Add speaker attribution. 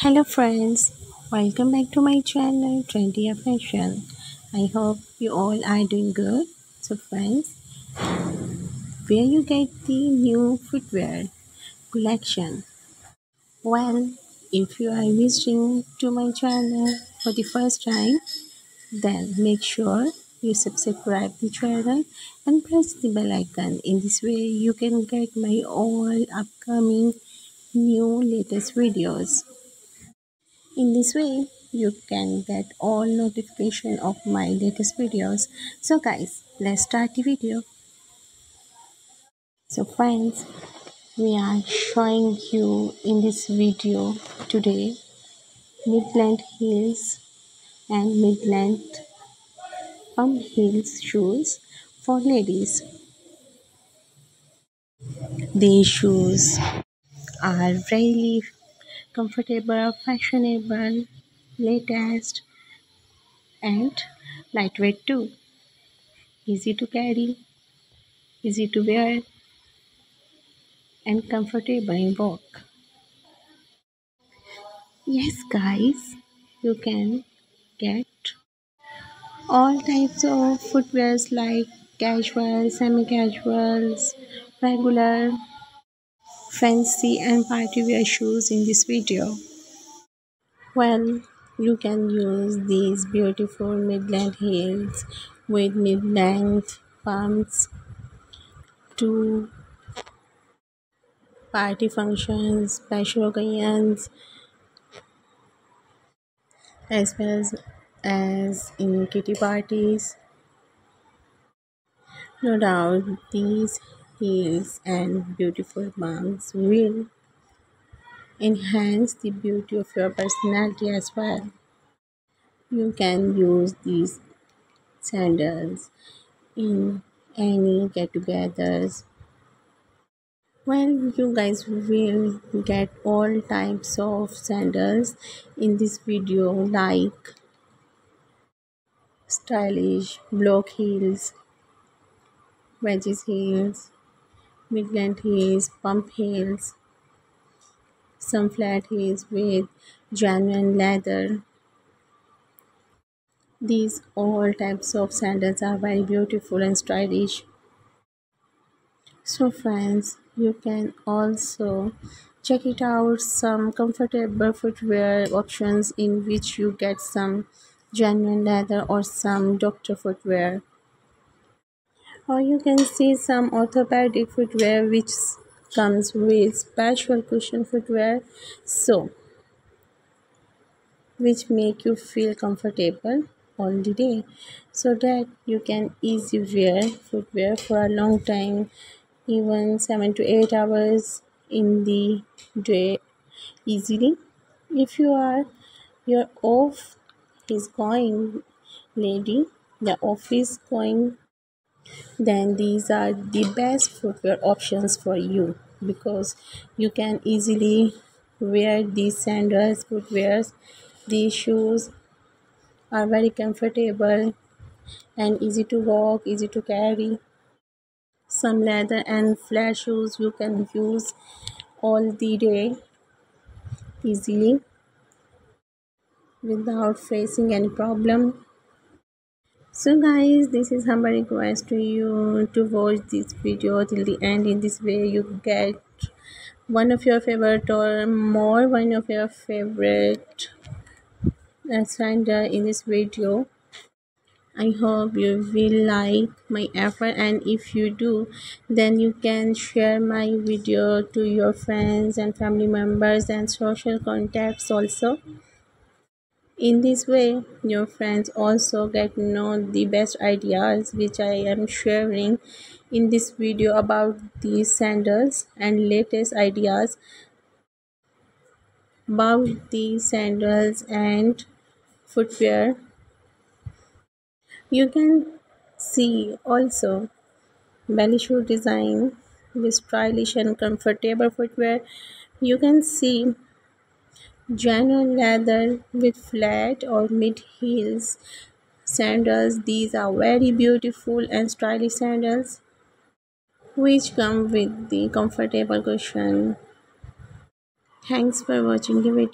Speaker 1: Hello friends, welcome back to my channel Trendy Fashion. I hope you all are doing good. So friends, where you get the new footwear collection? Well, if you are visiting to my channel for the first time, then make sure you subscribe the channel and press the bell icon. In this way, you can get my all upcoming new latest videos. In this way, you can get all notification of my latest videos. So guys, let's start the video. So friends, we are showing you in this video today Mid-length Heels and Mid-length Pump Heels shoes for ladies. These shoes are really comfortable, fashionable, latest, and lightweight too. Easy to carry, easy to wear, and comfortable in walk. Yes, guys, you can get all types of footwears like casual, semi-casuals, regular fancy and party wear shoes in this video. Well, you can use these beautiful mid-length heels with mid-length pumps to party functions, special occasions, as well as, as in kitty parties. No doubt, these heels and beautiful pumps will enhance the beauty of your personality as well. You can use these sandals in any get togethers. Well, you guys will get all types of sandals in this video like stylish block heels, wedges heels, Mid-length heels, pump heels, some flat heels with genuine leather. These all types of sandals are very beautiful and stylish. So friends, you can also check it out some comfortable footwear options in which you get some genuine leather or some doctor footwear or you can see some orthopedic footwear which comes with special cushion footwear. So which make you feel comfortable all the day. So that you can easy wear footwear for a long time even 7 to 8 hours in the day easily. If you are your off is going lady the office going then these are the best footwear options for you because you can easily wear these sandals footwears. These shoes are very comfortable and easy to walk easy to carry. Some leather and flat shoes you can use all the day easily without facing any problem so guys this is humble request to you to watch this video till the end in this way. You get one of your favorite or more one of your favorite uh, sender in this video. I hope you will like my effort and if you do then you can share my video to your friends and family members and social contacts also in this way, your friends also get know the best ideas which I am sharing in this video about these sandals and latest ideas about these sandals and footwear. You can see also belly shoe design with stylish and comfortable footwear. You can see genuine leather with flat or mid heels sandals. These are very beautiful and stylish sandals which come with the comfortable cushion. Thanks for watching the video